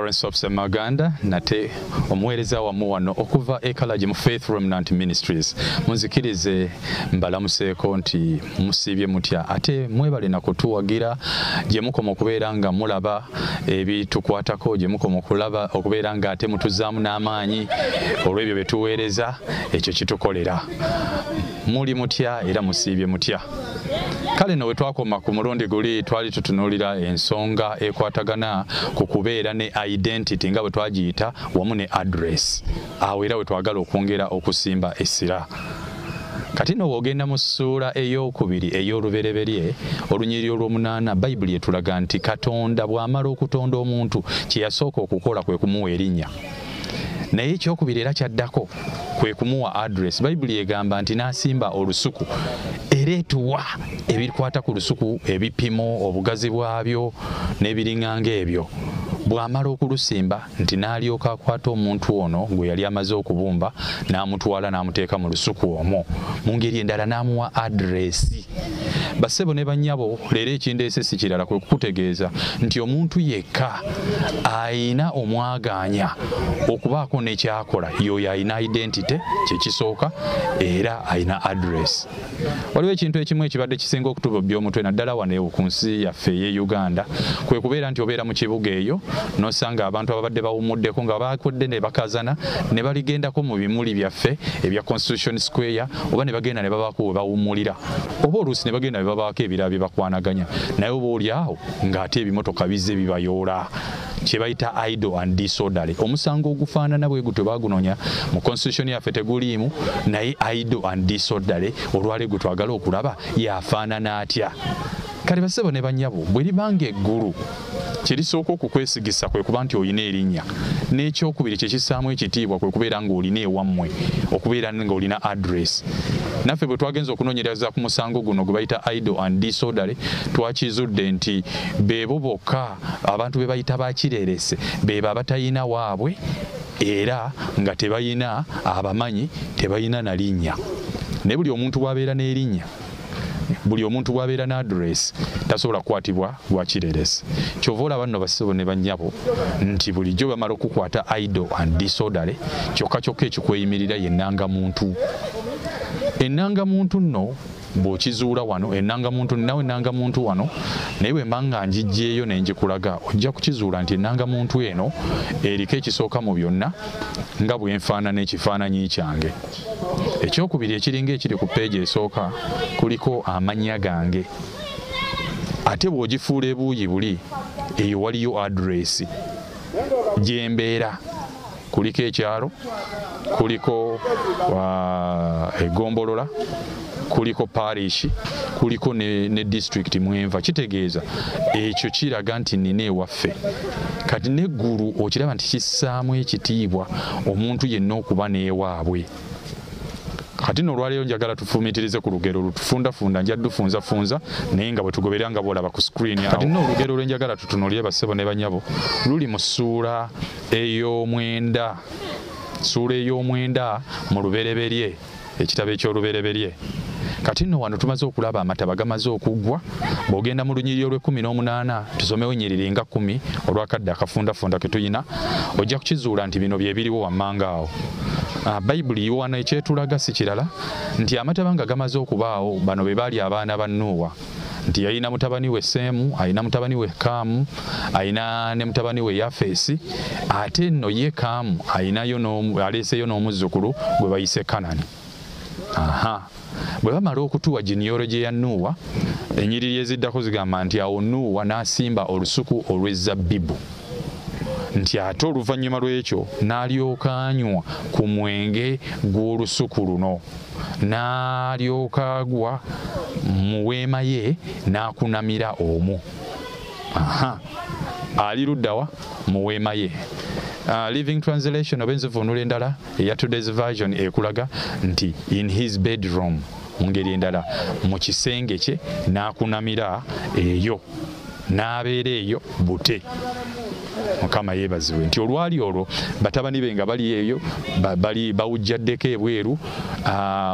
Lawrence Officer Maganda nate omuweereza wamu wano okuva ekalagi mu Faith Remnant Ministries. Munzikirize mbalamuseeko nti musiibye mutya. Ate mwebale na kutuwagira gye mukoma okubeera nga mulaba ebitukwatako gye mukoma okulaba okubeera nga ate mutuzaamu n'amaanyi olw'ebyo bye tuweereza ekyo kitukolera muli mutya era musiibye mutya? Kale no wetwakoma ku mulundi guli twali tutunuulira ensonga ekwatagana ku kubeera ne identity nga bwe twagiyita wamu ne address. Awo era wetwagala okwongera okusimba essira. Kati no bw'ogenda mu ssuula ey'okubiri ey'olubereberye olunyiri olw'omunaana bayibuli etulaga nti katonda bw'amala okutonda omuntu kye yasooka okukola kwe kumuwa erinnya naye ekyokubiri era kyaddako kwe kumuwa address. Bayibuli egamba nti n'asimba olusuku. Era etuwa ebikwata ku lusuku ebipimo obugazi bwabyo n'ebiriŋŋanga ebyo. Bw'amala okulusimba nti n'alyoka akwata omuntu ono gwe yali amaze okubumba n'amutwala n'amuteeka mu lusuku omwo. Mu ngeri endala n'amuwa addresi bassebo ne bannyabo leero ekindeese si kirala kwe kukutegeeza nti omuntu yekka ayina omwaganya okubaako n'ekyakola. Yoyo ayina identity kyekisooka era ayina address. Waliwo ekintu ekimu ekibadde kisinga okutubobya omutwe naddala wano ku nsi yaffe ey'e uganda kwe kubeera nti obeera mu kibuga eyo nosanga abantu ababadde bawumuddeko nga bakodde ne bakazana ne baligendako mu bimuli byaffe ebya constitution square oba ne bagenda ne babaako we bawumulira oba oluusi ne bagenda babaako ebirala bye bakwanaganya naye oba oli awo ng'ate ebimotoka bizze bibayoola kye bayita idle and disorderly. Omusango ogufaanana bwe gutwe bagunonya mu constitution yaffe teguliimu naye idle and disorderly olwali gwe twagala okulaba yafaanana atya kale basebo ne bannyabo bwe libanga eggulu kirisooka okukwesigisa kwe kuba nti olina erinnya n'ekyokubiri kyekissaamu ekitiibwa kwe kubeera ng'olina ewammwe okubeera ng'olina address. Naffe bwe twagenza okunoonyereza ku musango guno gwe bayita idle and disorderly twakizudde nti beebo bokka abantu be bayita bakirerese beebo abatalina waabwe era nga tebayina abamanyi tebayina na linnya. Naye buli omuntu bw'abeera n'erinnya buli omuntu bw'abeera n'address tasobola kukwatibwa lwakireresi kyova olaba nno basibo ne bannyabo nti bulijjo bamala okukwata idle and disorderly kyokka kyokka ekikweyimirira yennangamuntu ennangamuntu nno bw'okizuula wano ennangamuntu nawe ennangamuntu wano naye bwe mba nga njijjeeyo ne njikulaga ojja kukizuula nti ennangamuntu eno eriko ekisooka mu byonna nga bwe nfaanana ekifaananyi kyange ekyokubiri ekiringa ekiri ku peegi esooka kuliko amannya gange. Ate bw'ogifuula ebuuyi buli eyo waliyo address. Gye mbeera. Kuliko ekyalo kuliko egombolola kuliko parish kuliko ne, ne district mwenva. Kitegeeza ekyo kiraga nti nina ewaffe. Kati neggulu okiraba nti kissaamu ekitiibwa omuntu yenna okuba n'ewaabwe kati no olwaleero njagala tufumitirize ku lugero lutufundafunda nja dufunzafunza naye nga bwe tugoberera nga bwolaba ku screen kati no olugero lwenjagala tutunulire bassebo ne banyabo luli mu ssuula ey'omwenda ssuula ey'omwenda mu lubereberye ekitabo eky'olubereberye. Kati nno wano tumaze okulaba amataba gamaze okuggwa bw'ogenda mu lunyiri olw'ekkumi n'omunaana tusomewo ennyiriri nga kkumi olwakadde akafundafunda ke tuyina ojja kukizuula nti bino bye biriwo wammanga awo bayibuli wano ekyetulaga si kirala nti amataba nga gamaze okubaawo bano be baali abaana ba nuuwa. Nti yalina mutabani we seemu alina mutabani we kaamu alina ne mutabani we yafeesi ate nno ye kaamu aleeseyo n'omuzzukulu gwe bayise kanani. Aha. Bwe bamala okutuwa genealogy ya nuuwa enyiriri eziddako zigamba nti awo nuuwa n'asimba olusuku olw'ezabbibu nti ate oluvannyuma lw'ekyo n'alyoka anywa ku mwenge gw'olusuku luno. N'alyoka agwa mu weema ye n'akunamira omwo aha. Ali luddawa mu weema ye. Uh, living translation oba enzivuunula endala eya today's version ekulaga nti in his bedroom. Mu ngeri endala. Mu kisenge kye n'akunamira eyo. N'abeera eyo bute mukama yeebazibwe nti olwali olwo batabani be nga bali eyo bali bawujjaddeko ebweru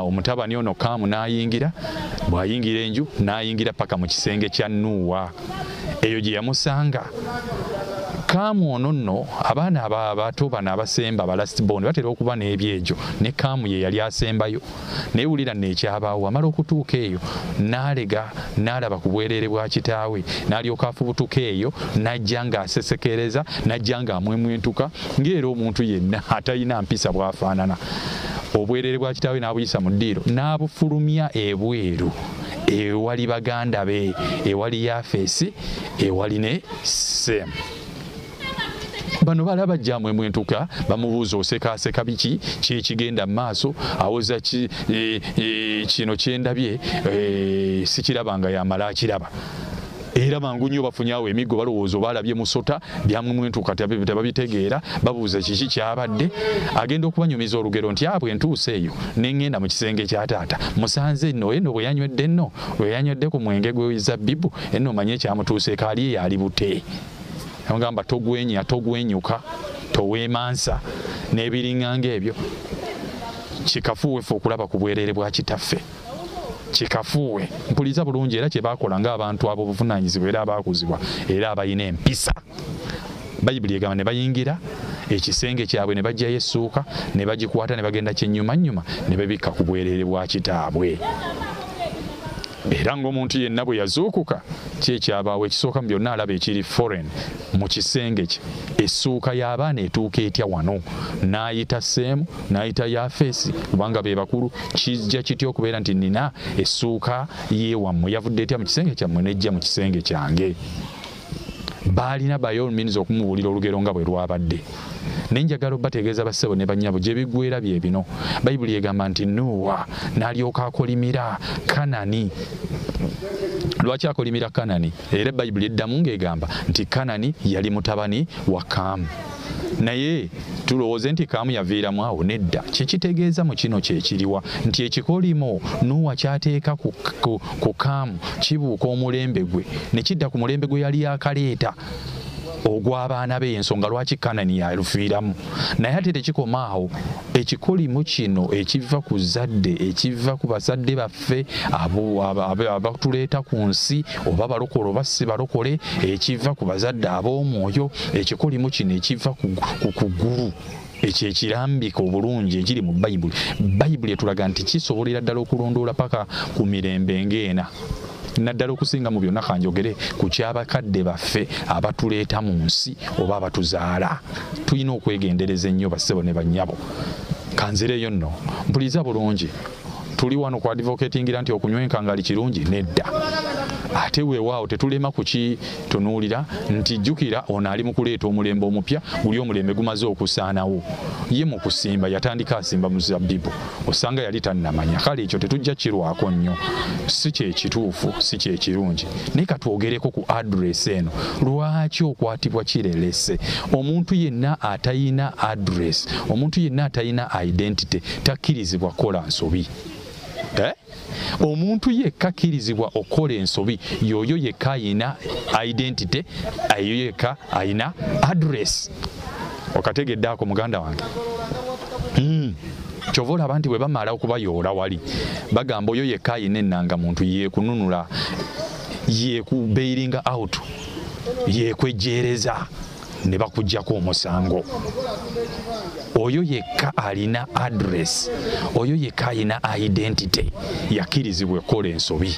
omutabani ono kaamu n'ayingira bw'ayingira enju n'ayingira paka mu kisenge kya nuuwa. Eyo gye yamusanga kaamu ono nno abaana abato bano abasemba abalastibon batera okuba n'ebyejo ne kaamu ye yali asembayo. Naye wulira neekyabaawo amala okutuuka eyo n'alega n'alaba ku bwereere bwa kitaawe n'alyoka afubutuka eyo n'ajja ng'asesekereza n'ajja ng'amwemwentuka ng'era omuntu yenna atalina mpisa bw'afaanana. Obwereere bwa kitaawe n'abuyisa mu ddiiro n'abufulumya ebweru ewali baganda be ewali yafeesi ewali ne seemu bano bala bajjamu emwentuka bamubuuza osekaaseka biki kyekigenda mu maaso awoza e, e, kino kyendabye e, sikirabanga yamala akiraba. Era mangu nnyo bafunyawo emiggo balowooza obalabye musota byamumwentuka tebabitegeera babuuza kiki kyabadde. Agenda okubanyumiza olugero nti abwe entuusa eyo neŋŋenda mu kisenge kya taata. Musanze nno eno bwe yanywedde nno bwe yanywedde ku mwenge gwezabbibu enno omanye ekyamutuuseeko ali eyo ali bute agamba togwenya togwenyuka toweemansa n'ebiriŋŋanga ebyo. Kikafuuwefe okulaba ku bwereere bwa kitaffe. Kikafuuwe mpuliriza bulungi era kyebakola ng'abantu ab'obuvunanyizibwa era abakuzibwa era abalina empisa. Bayibuli egamba ne bayingira ekisenge kyabwe ne bajjayo essuuka ne bagikwata ne bagenda kyenyumanyuma ne babikka ku bwereere bwa kitaabwe era ng'omuntu yenna bwe yazuukuka kyekyabaawo ekisooka mu byonna alaba ekiri foreign mu kisenge kye. Essuuka y'abaana etuuka etya wano? N'ayita seemu n'ayita yafeesi kubanga be bakulu kijja kitya okubeera nti nina essuuka yewammwe yavudde etya mu kisenge kyammwe nejja mu kisenge kyange? Baalina bayolmins okumubuulira olugero nga bwe lwabadde naye njagala obategeeza bassebo ne bannyabo gye biggwera bye bino. Bayibuli egamba nti nuuwa n'alyoka akolimira kanani. Lwaki akolimira kanani? Era bayibuli eddamu ng'egamba nti kanani yali mutabani wa kaamu. Naye tulowooze nti kaamu yaviiramu awo nedda. Kyekitegeeza mu kino kyekiriwa nti ekikolimo nuuwa kyateeka ku, ku, ku kaamu kibuuka omulembe gwe. Ne kidda ku mulembe gwe yali yakaleeta ogw'abaana be ensonga lwaki kanani yalufiiramu? Naye ate tekikoma awo. Ekikolimu kino ekiva ku zadde ekiva ku bazadde baffe abatuleeta ku nsi oba balokole oba si balokole ekiva ku bazadde ab'omwoyo. Ekikolimu kino ekiva ku kugulu ekyo ekirambika obulungi ekiri mu bayibuli bayibuli etulaga nti kisobolera ddala okulondoola paka ku mirembe ng'ena naddala okusinga mu byonna kanjogere ku kyabakadde baffe abatuleeta mu nsi oba abatuzaala. Tulina okwegendereza ennyo bassebo ne bannyabo kanzireyo nno mpuliriza bulungi. Tuli wano ku advocatingira nti okunywenkangali kirungi nedda. Ate weewaawo tetulema kukitunuulira nti jjukira ono ali mu kuleeta omulembe omupya guli omulembe gumaze okusaanawo ye mu kusimba yatandika asimba muzabbibu osanga yali tannamanya. Kale ekyo tetujja kirwako nnyo. Si kyekituufu si kyekirungi naye katwogereko ku adresi eno lwaki okwatibwa kirerese? Omuntu yenna atayina adresi omuntu yenna atayina identity takkirizibwa kukola nsobi. Eh? omuntu yekka akkirizibwa okukola ensobi yoyo yekka ayina identity eyo yekka ayina adress okategedde ako muganda wange. Mm. kyova olaba nti bwe bamala okubayoola wali bagamba oyo yekka ayina ennanga muntu yekununula yekubeiringa out yekwejjeereza ne bakugjako omusango. Oyo yekka alina adress oyo yekka alina identity yakkirizibwa ekola ensobi